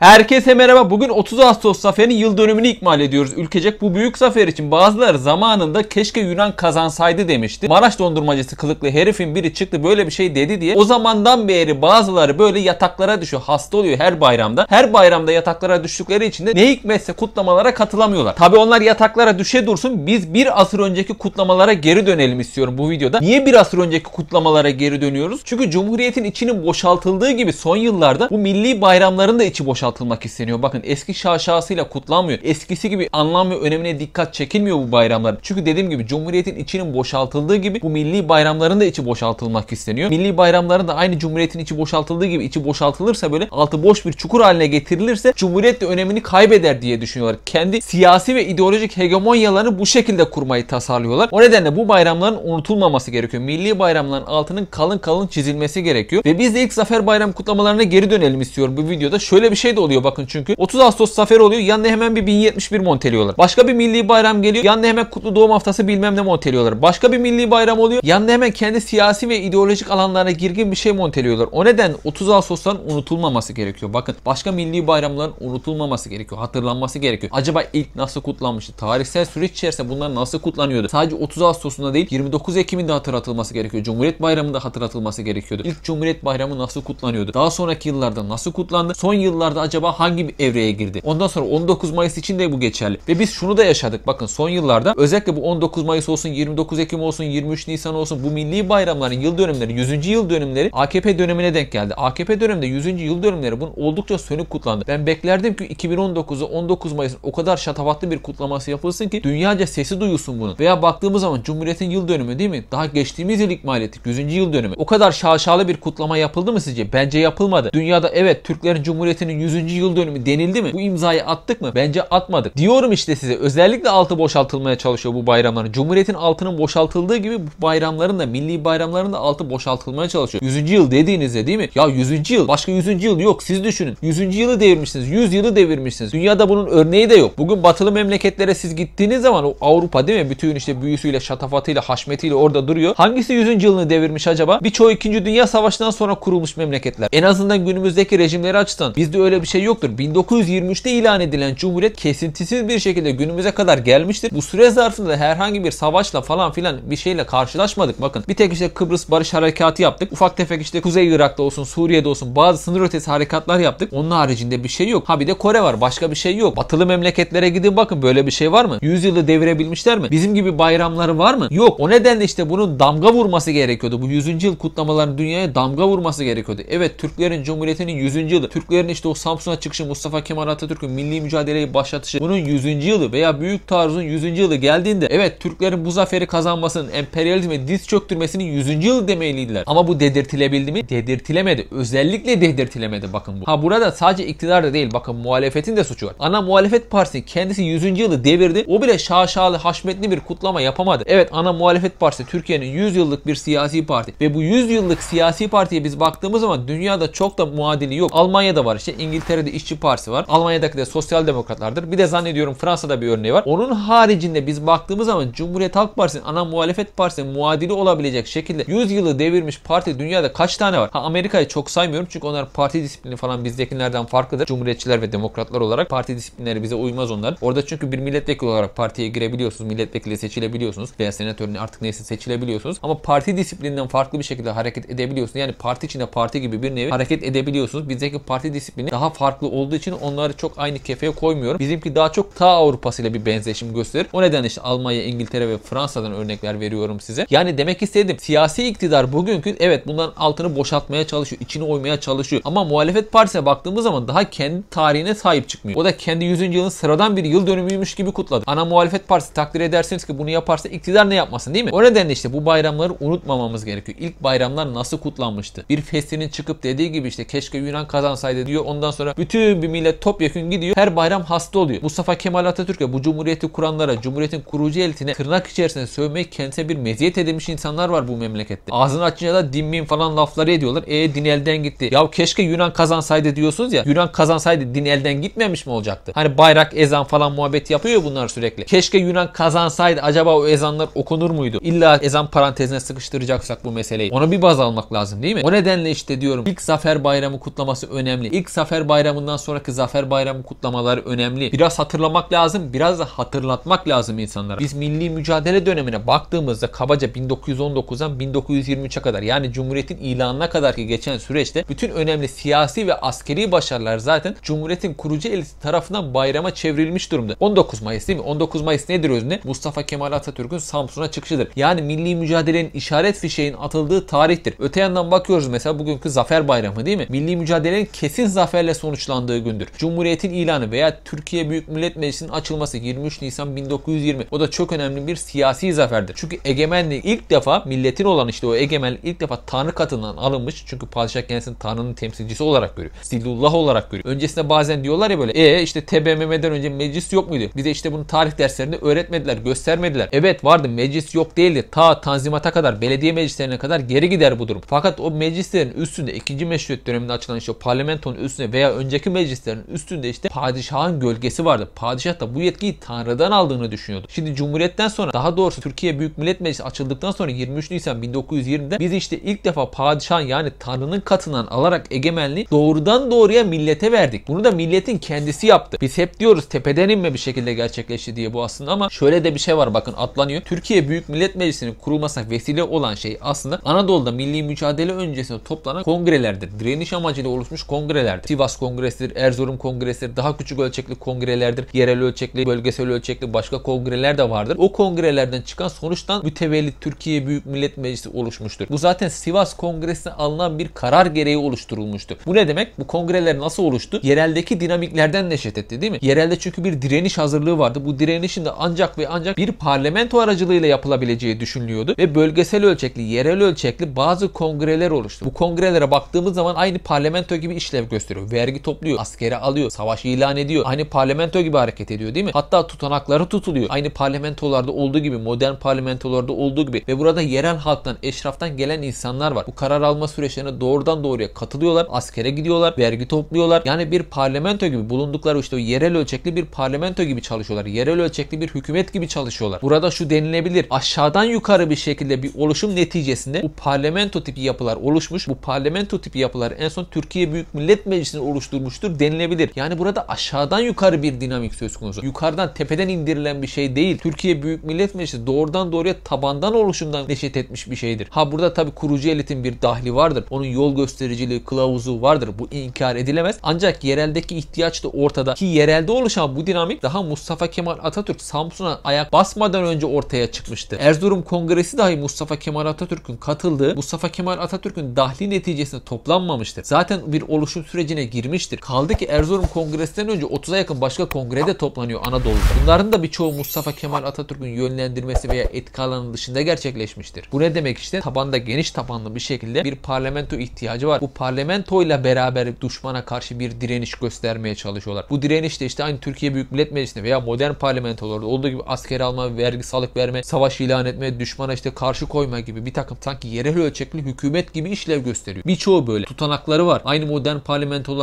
Herkese merhaba. Bugün 30 Ağustos zaferinin yıl dönümünü ikmal ediyoruz. Ülkecek bu büyük zafer için bazıları zamanında keşke Yunan kazansaydı demişti. Maraş dondurmacısı kılıklı herifin biri çıktı böyle bir şey dedi diye. O zamandan beri bazıları böyle yataklara düşüyor. Hasta oluyor her bayramda. Her bayramda yataklara düştükleri için de ne hikmetse kutlamalara katılamıyorlar. Tabi onlar yataklara düşe dursun. Biz bir asır önceki kutlamalara geri dönelim istiyorum bu videoda. Niye bir asır önceki kutlamalara geri dönüyoruz? Çünkü Cumhuriyet'in içinin boşaltıldığı gibi son yıllarda bu milli bayramların da içi boşaltıldı boşaltılmak isteniyor. Bakın eski şaşasıyla kutlanmıyor. Eskisi gibi anlam ve önemine dikkat çekilmiyor bu bayramlar. Çünkü dediğim gibi Cumhuriyet'in içinin boşaltıldığı gibi bu milli bayramların da içi boşaltılmak isteniyor. Milli bayramların da aynı Cumhuriyet'in içi boşaltıldığı gibi içi boşaltılırsa böyle altı boş bir çukur haline getirilirse Cumhuriyet de önemini kaybeder diye düşünüyorlar. Kendi siyasi ve ideolojik hegemonyalarını bu şekilde kurmayı tasarlıyorlar. O nedenle bu bayramların unutulmaması gerekiyor. Milli bayramların altının kalın kalın çizilmesi gerekiyor. Ve biz de ilk Zafer Bayram kutlamalarına geri dönelim istiyorum bu videoda. Şöyle bir şey de oluyor bakın çünkü. 30 Ağustos zaferi oluyor. Yanına hemen bir 1071 monteliyorlar. Başka bir milli bayram geliyor. Yanına hemen kutlu doğum haftası bilmem ne monteliyorlar. Başka bir milli bayram oluyor. Yanına hemen kendi siyasi ve ideolojik alanlarına girgin bir şey monteliyorlar. O neden 30 Ağustos'tan unutulmaması gerekiyor. Bakın başka milli bayramların unutulmaması gerekiyor. Hatırlanması gerekiyor. Acaba ilk nasıl kutlanmıştı? Tarihsel süreç içerisinde bunlar nasıl kutlanıyordu? Sadece 30 Ağustos'unda değil 29 Ekim'in de hatırlatılması gerekiyor. Cumhuriyet Bayramı'nda hatırlatılması gerekiyordu. İlk Cumhuriyet Bayramı nasıl kutlanıyordu? Daha sonraki yıllarda nasıl kutlandı? Son yıllarda acaba hangi bir evreye girdi? Ondan sonra 19 Mayıs için de bu geçerli. Ve biz şunu da yaşadık. Bakın son yıllarda özellikle bu 19 Mayıs olsun, 29 Ekim olsun, 23 Nisan olsun bu milli bayramların yıl dönümleri, 100. yıl dönümleri AKP dönemine denk geldi. AKP döneminde 100. yıl dönümleri bunun oldukça sönük kutlandı. Ben beklerdim ki 2019'u 19 Mayıs'ın o kadar şatafatlı bir kutlaması yapılsın ki dünyaca sesi duyulsun bunun. Veya baktığımız zaman Cumhuriyet'in yıl dönümü değil mi? Daha geçtiğimiz yıl ikmal ettik. 100. yıl dönümü. O kadar şaşalı bir kutlama yapıldı mı sizce? Bence yapılmadı. Dünyada evet Türklerin Cumhuriyeti'nin 100. yıl dönümü denildi mi? Bu imzayı attık mı? Bence atmadık. Diyorum işte size özellikle altı boşaltılmaya çalışıyor bu bayramların. Cumhuriyetin altının boşaltıldığı gibi bu bayramların da milli bayramların da altı boşaltılmaya çalışıyor. 100. yıl dediğinizde değil mi? Ya 100. yıl başka 100. yıl yok siz düşünün. 100. yılı devirmişsiniz. 100 yılı devirmişsiniz. Dünyada bunun örneği de yok. Bugün batılı memleketlere siz gittiğiniz zaman o Avrupa değil mi? Bütün işte büyüsüyle, şatafatıyla, haşmetiyle orada duruyor. Hangisi 100. yılını devirmiş acaba? Birçoğu 2. Dünya Savaşı'ndan sonra kurulmuş memleketler. En azından günümüzdeki rejimleri açısından bizde öyle bir şey yoktur. 1923'te ilan edilen Cumhuriyet kesintisiz bir şekilde günümüze kadar gelmiştir. Bu süre zarfında herhangi bir savaşla falan filan bir şeyle karşılaşmadık. Bakın bir tek işte Kıbrıs Barış Harekatı yaptık. Ufak tefek işte Kuzey Irak'ta olsun, Suriye'de olsun bazı sınır ötesi harekatlar yaptık. Onun haricinde bir şey yok. Ha bir de Kore var. Başka bir şey yok. Batılı memleketlere gidin bakın böyle bir şey var mı? 100 yılı devirebilmişler mi? Bizim gibi bayramları var mı? Yok. O nedenle işte bunun damga vurması gerekiyordu. Bu 100. yıl kutlamaların dünyaya damga vurması gerekiyordu. Evet Türklerin Cumhuriyeti'nin 100. yılı. Türklerin işte o Samsun'a çıkışı Mustafa Kemal Atatürk'ün milli mücadeleyi başlatışı bunun 100. yılı veya Büyük Taarruz'un 100. yılı geldiğinde evet Türklerin bu zaferi kazanmasının emperyalizme diz çöktürmesinin 100. yılı demeliydiler. Ama bu dedirtilebildi mi? Dedirtilemedi. Özellikle dedirtilemedi bakın bu. Ha burada sadece iktidar da değil bakın muhalefetin de suçu var. Ana muhalefet partisi kendisi 100. yılı devirdi. O bile şaşalı haşmetli bir kutlama yapamadı. Evet ana muhalefet partisi Türkiye'nin 100 yıllık bir siyasi parti ve bu 100 yıllık siyasi partiye biz baktığımız zaman dünyada çok da muadili yok. Almanya'da var işte İngiltere'de işçi partisi var. Almanya'daki de sosyal demokratlardır. Bir de zannediyorum Fransa'da bir örneği var. Onun haricinde biz baktığımız zaman Cumhuriyet Halk Partisi'nin ana muhalefet partisinin muadili olabilecek şekilde 100 yılı devirmiş parti dünyada kaç tane var? Ha Amerika'yı çok saymıyorum çünkü onlar parti disiplini falan bizdekilerden farklıdır. Cumhuriyetçiler ve demokratlar olarak parti disiplinleri bize uymaz onlar. Orada çünkü bir milletvekili olarak partiye girebiliyorsunuz. Milletvekili seçilebiliyorsunuz. Veya senatörün artık neyse seçilebiliyorsunuz. Ama parti disiplininden farklı bir şekilde hareket edebiliyorsunuz. Yani parti içinde parti gibi bir nevi hareket edebiliyorsunuz. Bizdeki parti disiplini daha farklı olduğu için onları çok aynı kefeye koymuyorum. Bizimki daha çok ta Avrupası ile bir benzeşim gösterir. O nedenle işte Almanya, İngiltere ve Fransa'dan örnekler veriyorum size. Yani demek istedim siyasi iktidar bugünkü evet bunların altını boşaltmaya çalışıyor. içini oymaya çalışıyor. Ama muhalefet partisine baktığımız zaman daha kendi tarihine sahip çıkmıyor. O da kendi 100. yılın sıradan bir yıl dönümüymüş gibi kutladı. Ana muhalefet partisi takdir edersiniz ki bunu yaparsa iktidar ne yapmasın değil mi? O nedenle işte bu bayramları unutmamamız gerekiyor. İlk bayramlar nasıl kutlanmıştı? Bir festinin çıkıp dediği gibi işte keşke Yunan kazansaydı diyor. Ondan sonra bütün bir millet topyekun gidiyor. Her bayram hasta oluyor. Mustafa Kemal Atatürk'e bu cumhuriyeti kuranlara, cumhuriyetin kurucu elitine tırnak içerisinde sövmek kendisine bir meziyet edilmiş insanlar var bu memlekette. Ağzını açınca da din falan lafları ediyorlar. E din elden gitti. Ya keşke Yunan kazansaydı diyorsunuz ya. Yunan kazansaydı din elden gitmemiş mi olacaktı? Hani bayrak, ezan falan muhabbet yapıyor ya bunlar sürekli. Keşke Yunan kazansaydı acaba o ezanlar okunur muydu? İlla ezan parantezine sıkıştıracaksak bu meseleyi. Ona bir baz almak lazım değil mi? O nedenle işte diyorum ilk Zafer Bayramı kutlaması önemli. İlk Zafer Bayramı'ndan sonraki Zafer Bayramı kutlamaları önemli. Biraz hatırlamak lazım, biraz da hatırlatmak lazım insanlara. Biz milli mücadele dönemine baktığımızda kabaca 1919'dan 1923'e kadar yani Cumhuriyet'in ilanına kadar ki geçen süreçte bütün önemli siyasi ve askeri başarılar zaten Cumhuriyet'in kurucu elisi tarafından bayrama çevrilmiş durumda. 19 Mayıs değil mi? 19 Mayıs nedir özünde? Mustafa Kemal Atatürk'ün Samsun'a çıkışıdır. Yani milli mücadelenin işaret fişeğin atıldığı tarihtir. Öte yandan bakıyoruz mesela bugünkü Zafer Bayramı değil mi? Milli mücadelenin kesin zaferle sonuçlandığı gündür. Cumhuriyetin ilanı veya Türkiye Büyük Millet Meclisi'nin açılması 23 Nisan 1920. O da çok önemli bir siyasi zaferdir. Çünkü egemenlik ilk defa milletin olan işte o egemenlik ilk defa Tanrı katından alınmış. Çünkü padişah kendisini Tanrı'nın temsilcisi olarak görüyor. Zillullah olarak görüyor. Öncesinde bazen diyorlar ya böyle e işte TBMM'den önce meclis yok muydu? Bize işte bunu tarih derslerinde öğretmediler, göstermediler. Evet vardı meclis yok değildi. Ta Tanzimat'a kadar, belediye meclislerine kadar geri gider bu durum. Fakat o meclislerin üstünde ikinci meşruiyet döneminde açılan işte parlamentonun üstünde veya önceki meclislerin üstünde işte padişahın gölgesi vardı. Padişah da bu yetkiyi Tanrı'dan aldığını düşünüyordu. Şimdi Cumhuriyet'ten sonra daha doğrusu Türkiye Büyük Millet Meclisi açıldıktan sonra 23 Nisan 1920'de biz işte ilk defa padişahın yani Tanrı'nın katından alarak egemenliği doğrudan doğruya millete verdik. Bunu da milletin kendisi yaptı. Biz hep diyoruz tepeden inme bir şekilde gerçekleşti diye bu aslında ama şöyle de bir şey var bakın atlanıyor. Türkiye Büyük Millet Meclisi'nin kurulmasına vesile olan şey aslında Anadolu'da milli mücadele öncesinde toplanan kongrelerdir. Direniş amacıyla oluşmuş kongrelerdir. Sivas Kongresi'dir, Erzurum Kongresi'dir, daha küçük ölçekli kongrelerdir. Yerel ölçekli, bölgesel ölçekli başka kongreler de vardır. O kongrelerden çıkan sonuçtan mütevellit Türkiye Büyük Millet Meclisi oluşmuştur. Bu zaten Sivas Kongresi'ne alınan bir karar gereği oluşturulmuştur. Bu ne demek? Bu kongreler nasıl oluştu? Yereldeki dinamiklerden neşet etti değil mi? Yerelde çünkü bir direniş hazırlığı vardı. Bu direnişin de ancak ve ancak bir parlamento aracılığıyla yapılabileceği düşünülüyordu ve bölgesel ölçekli, yerel ölçekli bazı kongreler oluştu. Bu kongrelere baktığımız zaman aynı parlamento gibi işlev gösteriyor. Vergi topluyor, askere alıyor, savaş ilan ediyor. Aynı parlamento gibi hareket ediyor değil mi? Hatta tutanakları tutuluyor. Aynı parlamentolarda olduğu gibi, modern parlamentolarda olduğu gibi ve burada yerel halktan, eşraftan gelen insanlar var. Bu karar alma süreçlerine doğrudan doğruya katılıyorlar, askere gidiyorlar, vergi topluyorlar. Yani bir parlamento gibi bulundukları işte yerel ölçekli bir parlamento gibi çalışıyorlar. Yerel ölçekli bir hükümet gibi çalışıyorlar. Burada şu denilebilir. Aşağıdan yukarı bir şekilde bir oluşum neticesinde bu parlamento tipi yapılar oluşmuş. Bu parlamento tipi yapılar en son Türkiye Büyük Millet Meclisi'ni oluşturmuştur denilebilir. Yani burada aşağıdan yukarı bir dinamik söz konusu. Yukarıdan tepeden indirilen bir şey değil. Türkiye Büyük Millet Meclisi doğrudan doğruya tabandan oluşumdan neşet etmiş bir şeydir. Ha burada tabi kurucu elitin bir dahli vardır. Onun yol göstericiliği, kılavuzu vardır. Bu inkar edilemez. Ancak yereldeki ihtiyaç da ortada. Ki yerelde oluşan bu dinamik daha Mustafa Kemal Atatürk Samsun'a ayak basmadan önce ortaya çıkmıştı. Erzurum Kongresi dahi Mustafa Kemal Atatürk'ün katıldığı Mustafa Kemal Atatürk'ün dahli neticesinde toplanmamıştır. Zaten bir oluşum sürecine girmiştir. Kaldı ki Erzurum Kongresi'nden önce 30'a yakın başka kongrede toplanıyor Anadolu'da. Bunların da birçoğu Mustafa Kemal Atatürk'ün yönlendirmesi veya etki alanı dışında gerçekleşmiştir. Bu ne demek işte? Tabanda geniş tabanlı bir şekilde bir parlamento ihtiyacı var. Bu parlamentoyla beraber düşmana karşı bir direniş göstermeye çalışıyorlar. Bu direniş de işte aynı Türkiye Büyük Millet Meclisi'nde veya modern parlamentolarda olduğu gibi asker alma, vergi salık verme, savaş ilan etme, düşmana işte karşı koyma gibi bir takım sanki yerel ölçekli hükümet gibi işlev gösteriyor. Birçoğu böyle. Tutanakları var. Aynı modern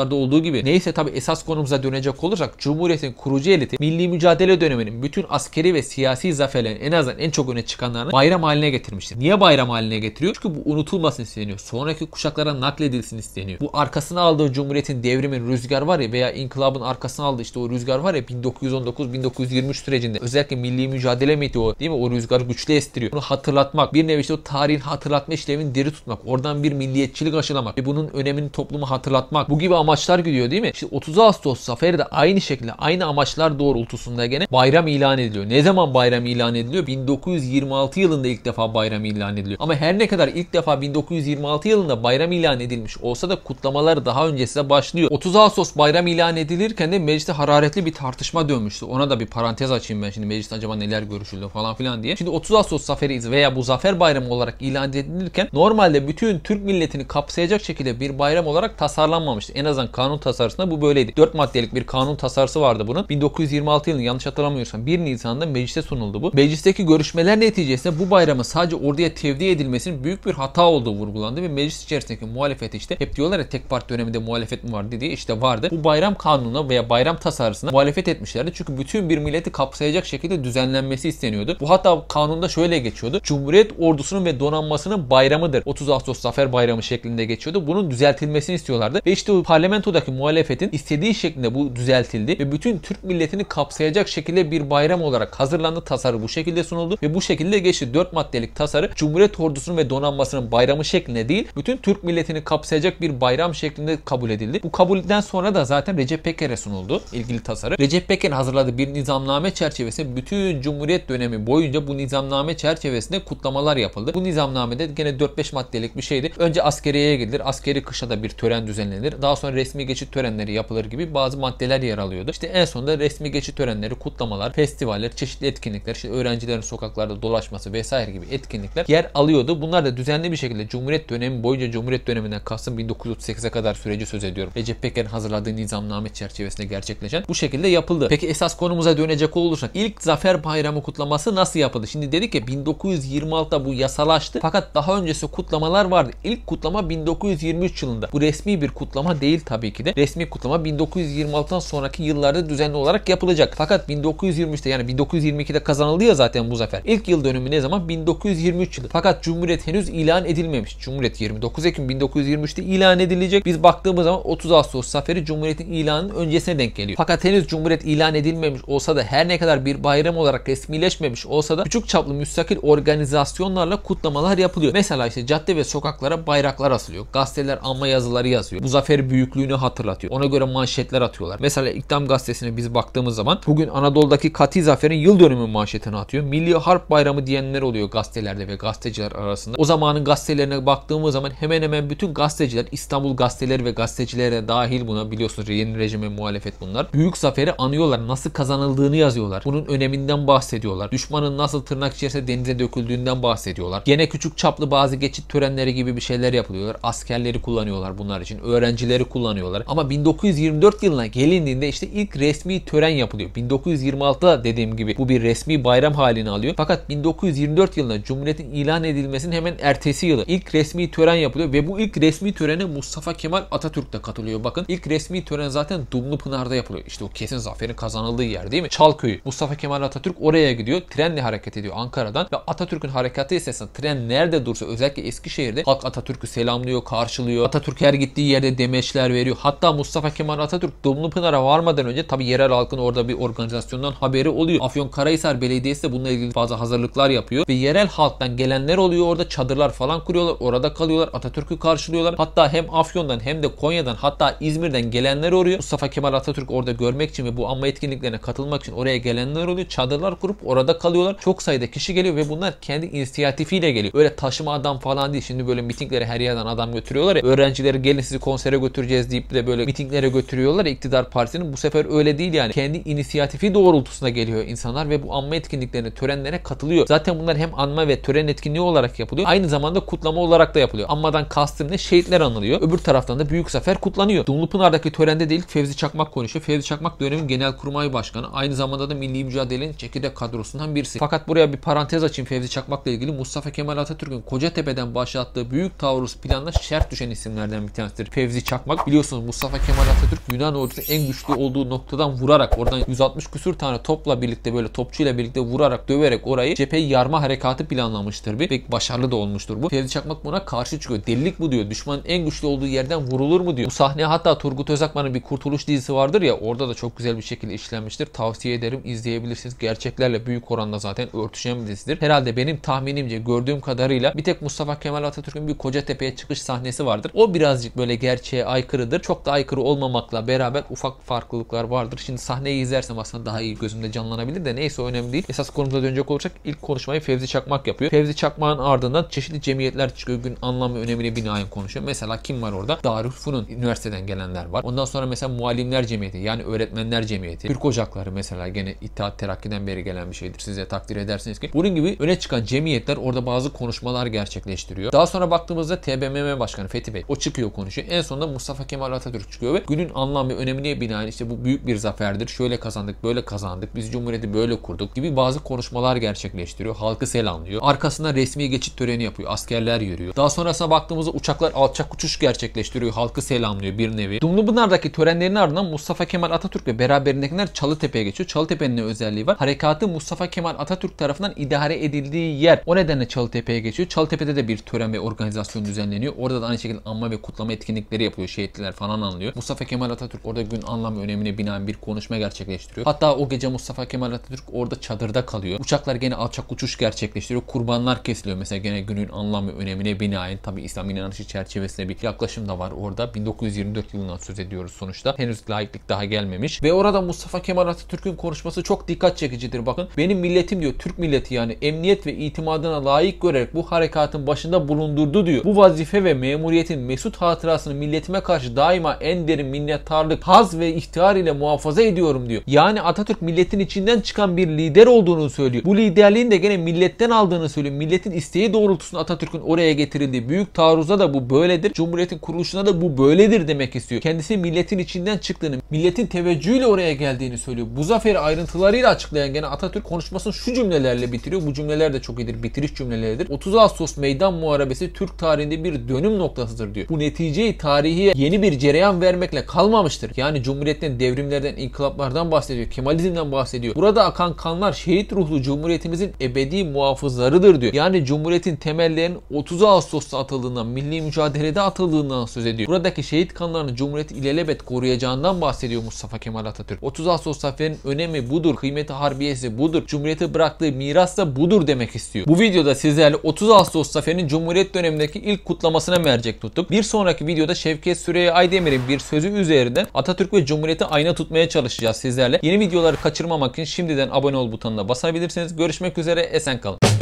parlamentolarda olduğu gibi. Neyse tabi esas konumuza dönecek olursak Cumhuriyet'in kurucu eliti milli mücadele döneminin bütün askeri ve siyasi zaferlerin en azından en çok öne çıkanlarını bayram haline getirmiştir. Niye bayram haline getiriyor? Çünkü bu unutulmasın isteniyor. Sonraki kuşaklara nakledilsin isteniyor. Bu arkasına aldığı Cumhuriyet'in devrimin rüzgar var ya veya inkılabın arkasına aldığı işte o rüzgar var ya 1919-1923 sürecinde özellikle milli mücadele meteoru değil mi? O rüzgar güçlü estiriyor. Bunu hatırlatmak, bir nevi işte o tarihin hatırlatma işlevini diri tutmak, oradan bir milliyetçilik aşılamak ve bunun önemini topluma hatırlatmak. Bu gibi amaçlar gidiyor değil mi? İşte 30 Ağustos zaferi de aynı şekilde aynı amaçlar doğrultusunda gene bayram ilan ediliyor. Ne zaman bayram ilan ediliyor? 1926 yılında ilk defa bayram ilan ediliyor. Ama her ne kadar ilk defa 1926 yılında bayram ilan edilmiş olsa da kutlamalar daha öncesinde başlıyor. 30 Ağustos bayram ilan edilirken de mecliste hararetli bir tartışma dönmüştü. Ona da bir parantez açayım ben şimdi mecliste acaba neler görüşüldü falan filan diye. Şimdi 30 Ağustos zaferi veya bu zafer bayramı olarak ilan edilirken normalde bütün Türk milletini kapsayacak şekilde bir bayram olarak tasarlanmamıştı. En azından kanun tasarısında bu böyleydi. 4 maddelik bir kanun tasarısı vardı bunun. 1926 yılında yanlış hatırlamıyorsam 1 Nisan'da meclise sunuldu bu. Meclisteki görüşmeler neticesinde bu bayramın sadece orduya tevdi edilmesinin büyük bir hata olduğu vurgulandı ve meclis içerisindeki muhalefet işte hep diyorlar ya tek parti döneminde muhalefet mi var dediği işte vardı. Bu bayram kanununa veya bayram tasarısına muhalefet etmişlerdi. Çünkü bütün bir milleti kapsayacak şekilde düzenlenmesi isteniyordu. Bu hatta kanunda şöyle geçiyordu. Cumhuriyet ordusunun ve donanmasının bayramıdır. 30 Ağustos Zafer Bayramı şeklinde geçiyordu. Bunun düzeltilmesini istiyorlardı. Ve işte o Parlamentodaki muhalefetin istediği şeklinde bu düzeltildi ve bütün Türk milletini kapsayacak şekilde bir bayram olarak hazırlandı. Tasarı bu şekilde sunuldu ve bu şekilde geçti. 4 maddelik tasarı Cumhuriyet ordusunun ve donanmasının bayramı şeklinde değil, bütün Türk milletini kapsayacak bir bayram şeklinde kabul edildi. Bu kabulden sonra da zaten Recep Peker'e sunuldu ilgili tasarı. Recep Peker hazırladığı bir nizamname çerçevesi bütün Cumhuriyet dönemi boyunca bu nizamname çerçevesinde kutlamalar yapıldı. Bu nizamnamede gene 4-5 maddelik bir şeydi. Önce askeriyeye gidilir. Askeri kışa da bir tören düzenlenir. Daha sonra resmi geçit törenleri yapılır gibi bazı maddeler yer alıyordu. İşte en sonunda resmi geçit törenleri, kutlamalar, festivaller, çeşitli etkinlikler, işte öğrencilerin sokaklarda dolaşması vesaire gibi etkinlikler yer alıyordu. Bunlar da düzenli bir şekilde Cumhuriyet dönemi boyunca Cumhuriyet döneminden Kasım 1938'e kadar süreci söz ediyorum. Recep Peker'in hazırladığı nizamname çerçevesinde gerçekleşen bu şekilde yapıldı. Peki esas konumuza dönecek olursak ilk Zafer Bayramı kutlaması nasıl yapıldı? Şimdi dedik ya 1926'da bu yasalaştı. Fakat daha öncesi kutlamalar vardı. İlk kutlama 1923 yılında. Bu resmi bir kutlama değil tabii ki de. Resmi kutlama 1926'dan sonraki yıllarda düzenli olarak yapılacak. Fakat 1923'te yani 1922'de kazanıldı ya zaten bu zafer. İlk yıl dönümü ne zaman? 1923 yılı. Fakat Cumhuriyet henüz ilan edilmemiş. Cumhuriyet 29 Ekim 1923'te ilan edilecek. Biz baktığımız zaman 30 Ağustos zaferi Cumhuriyet'in ilanının öncesine denk geliyor. Fakat henüz Cumhuriyet ilan edilmemiş olsa da her ne kadar bir bayram olarak resmileşmemiş olsa da küçük çaplı müstakil organizasyonlarla kutlamalar yapılıyor. Mesela işte cadde ve sokaklara bayraklar asılıyor. Gazeteler anma yazıları yazıyor. Bu zafer büyüklüğünü hatırlatıyor. Ona göre manşetler atıyorlar. Mesela İktam gazetesine biz baktığımız zaman bugün Anadolu'daki Kati Zafer'in yıl dönümü manşetini atıyor. Milli Harp Bayramı diyenler oluyor gazetelerde ve gazeteciler arasında. O zamanın gazetelerine baktığımız zaman hemen hemen bütün gazeteciler İstanbul gazeteleri ve gazetecilere dahil buna biliyorsunuz yeni rejime muhalefet bunlar. Büyük zaferi anıyorlar. Nasıl kazanıldığını yazıyorlar. Bunun öneminden bahsediyorlar. Düşmanın nasıl tırnak içerisinde denize döküldüğünden bahsediyorlar. Gene küçük çaplı bazı geçit törenleri gibi bir şeyler yapılıyorlar. Askerleri kullanıyorlar bunlar için. Öğrencileri kullanıyorlar. Ama 1924 yılına gelindiğinde işte ilk resmi tören yapılıyor. 1926'da dediğim gibi bu bir resmi bayram halini alıyor. Fakat 1924 yılında Cumhuriyet'in ilan edilmesinin hemen ertesi yılı ilk resmi tören yapılıyor ve bu ilk resmi törene Mustafa Kemal Atatürk de katılıyor. Bakın ilk resmi tören zaten Dumlupınar'da yapılıyor. İşte o kesin zaferin kazanıldığı yer değil mi? Çalköy'ü. Mustafa Kemal Atatürk oraya gidiyor. Trenle hareket ediyor Ankara'dan ve Atatürk'ün harekatı esasında tren nerede dursa özellikle Eskişehir'de halk Atatürk'ü selamlıyor, karşılıyor. Atatürk her gittiği yerde demeçler veriyor. Hatta Mustafa Kemal Atatürk Dumlupınar'a varmadan önce tabi yerel halkın orada bir organizasyondan haberi oluyor. Afyonkarahisar Belediyesi de bununla ilgili bazı hazırlıklar yapıyor ve yerel halktan gelenler oluyor orada çadırlar falan kuruyorlar. Orada kalıyorlar. Atatürk'ü karşılıyorlar. Hatta hem Afyon'dan hem de Konya'dan hatta İzmir'den gelenler oluyor. Mustafa Kemal Atatürk orada görmek için ve bu anma etkinliklerine katılmak için oraya gelenler oluyor. Çadırlar kurup orada kalıyorlar. Çok sayıda kişi geliyor ve bunlar kendi inisiyatifiyle geliyor. Öyle taşıma adam falan değil. Şimdi böyle mitinglere her yerden adam götürüyorlar ya. Öğrencileri gelin sizi konsere götüreceğiz deyip de böyle mitinglere götürüyorlar ya iktidar partisinin. Bu sefer öyle değil yani. Kendi inisiyatifi doğrultusunda geliyor insanlar ve bu anma etkinliklerine, törenlere katılıyor. Zaten bunlar hem anma ve tören etkinliği olarak yapılıyor. Aynı zamanda kutlama olarak da yapılıyor. Anmadan kastım ne? Şehitler anılıyor. Öbür taraftan da büyük zafer kutlanıyor. Dumlupınar'daki törende de ilk Fevzi Çakmak konuşuyor. Fevzi Çakmak dönemin Genelkurmay Başkanı. Aynı zamanda da Milli Mücadele'nin çekirdek kadrosundan birisi. Fakat buraya bir parantez açayım Fevzi Çakmak'la ilgili. Mustafa Kemal Atatürk'ün Kocatepe'den başlattığı büyük taarruz planına şert düşen isimlerden bir tanesidir. Fevzi Çakmak. Biliyorsunuz Mustafa Kemal Atatürk Yunan ordusu en güçlü olduğu noktadan vurarak oradan 160 küsür tane topla birlikte böyle topçuyla birlikte vurarak döverek orayı cepheyi yarma harekatı planlamıştır bir. Ve başarılı da olmuştur bu. Fevzi Çakmak buna karşı çıkıyor. Delilik bu diyor. Düşmanın en güçlü olduğu yerden vurulur mu diyor. Bu sahne hatta Turgut Özakman'ın bir kurtuluş dizisi vardır ya orada da çok güzel bir şekilde işlenmiştir. Tavsiye ederim izleyebilirsiniz. Gerçeklerle büyük oranda zaten örtüşen bir dizidir. Herhalde benim tahminimce gördüğüm kadarıyla bir tek Mustafa Kemal Atatürk'ün bir Kocatepe'ye çıkış sahnesi vardır. O birazcık böyle gerçeğe aykırıdır. Çok da aykırı olmamakla beraber ufak farklılıklar vardır. Şimdi sahneyi izlersem aslında daha iyi gözümde canlanabilir de neyse önemli değil. Esas konumuza dönecek olursak ilk konuşmayı Fevzi Çakmak yapıyor. Fevzi Çakmak'ın ardından çeşitli cemiyetler çıkıyor. Gün anlam ve önemine binaen konuşuyor. Mesela kim var orada? Darülfünun üniversiteden gelenler var. Ondan sonra mesela Muallimler Cemiyeti yani Öğretmenler Cemiyeti. Türk Ocakları mesela gene İttihat Terakki'den beri gelen bir şeydir. Siz de takdir edersiniz ki. Bunun gibi öne çıkan cemiyetler orada bazı konuşmalar gerçekleştiriyor. Daha sonra baktığımızda TBMM Başkanı Fethi Bey o çıkıyor konuşuyor. En sonunda Mustafa Kemal Atatürk çıkıyor ve günün anlam ve önemine binaen işte bu büyük bir zaferdir. Şöyle kazandık, böyle kazandık. Biz Cumhuriyeti böyle kurduk gibi bazı konuşmalar gerçekleştiriyor. Halkı selamlıyor. Arkasından resmi geçit töreni yapıyor. Askerler yürüyor. Daha sonrasına baktığımızda uçaklar alçak uçuş gerçekleştiriyor. Halkı selamlıyor bir nevi. Dumlupınar'daki törenlerin ardından Mustafa Kemal Atatürk ve beraberindekiler Çalıtepe'ye geçiyor. Çalıtepe'nin ne özelliği var? Harekatı Mustafa Kemal Atatürk tarafından idare edildiği yer. O nedenle Çalıtepe'ye geçiyor. Çalıtepe'de de bir tören ve organizasyon düzenleniyor. Orada da aynı şekilde anma ve kutlama etkinlikleri yapıyor şehitler kelimeler falan anlıyor. Mustafa Kemal Atatürk orada gün anlam önemine binaen bir konuşma gerçekleştiriyor. Hatta o gece Mustafa Kemal Atatürk orada çadırda kalıyor. Uçaklar gene alçak uçuş gerçekleştiriyor. Kurbanlar kesiliyor. Mesela gene günün anlam ve önemine binaen tabi İslam inanışı çerçevesinde bir yaklaşım da var orada. 1924 yılından söz ediyoruz sonuçta. Henüz laiklik daha gelmemiş. Ve orada Mustafa Kemal Atatürk'ün konuşması çok dikkat çekicidir. Bakın benim milletim diyor Türk milleti yani emniyet ve itimadına layık görerek bu harekatın başında bulundurdu diyor. Bu vazife ve memuriyetin mesut hatırasını milletime karşı daima en derin minnettarlık, haz ve ihtiyar ile muhafaza ediyorum diyor. Yani Atatürk milletin içinden çıkan bir lider olduğunu söylüyor. Bu liderliğin de gene milletten aldığını söylüyor. Milletin isteği doğrultusunda Atatürk'ün oraya getirildiği büyük taarruza da bu böyledir. Cumhuriyetin kuruluşuna da bu böyledir demek istiyor. Kendisi milletin içinden çıktığını, milletin teveccühüyle oraya geldiğini söylüyor. Bu zaferi ayrıntılarıyla açıklayan gene Atatürk konuşmasını şu cümlelerle bitiriyor. Bu cümleler de çok iyidir. Bitiriş cümleleridir. 30 Ağustos Meydan Muharebesi Türk tarihinde bir dönüm noktasıdır diyor. Bu neticeyi tarihiye yeni bir cereyan vermekle kalmamıştır. Yani Cumhuriyet'ten, devrimlerden, inkılaplardan bahsediyor. Kemalizmden bahsediyor. Burada akan kanlar şehit ruhlu Cumhuriyetimizin ebedi muhafızlarıdır diyor. Yani Cumhuriyet'in temellerinin 30 Ağustos'ta atıldığından, milli mücadelede atıldığından söz ediyor. Buradaki şehit kanlarını Cumhuriyet ilelebet koruyacağından bahsediyor Mustafa Kemal Atatürk. 30 Ağustos zaferinin önemi budur, kıymeti harbiyesi budur. Cumhuriyete bıraktığı miras da budur demek istiyor. Bu videoda sizlerle 30 Ağustos zaferinin Cumhuriyet dönemindeki ilk kutlamasına mercek tuttuk. Bir sonraki videoda Şevket Süreyya Aydemir'in bir sözü üzerinde Atatürk ve Cumhuriyeti ayna tutmaya çalışacağız sizlerle. Yeni videoları kaçırmamak için şimdiden abone ol butonuna basabilirsiniz. Görüşmek üzere esen kalın.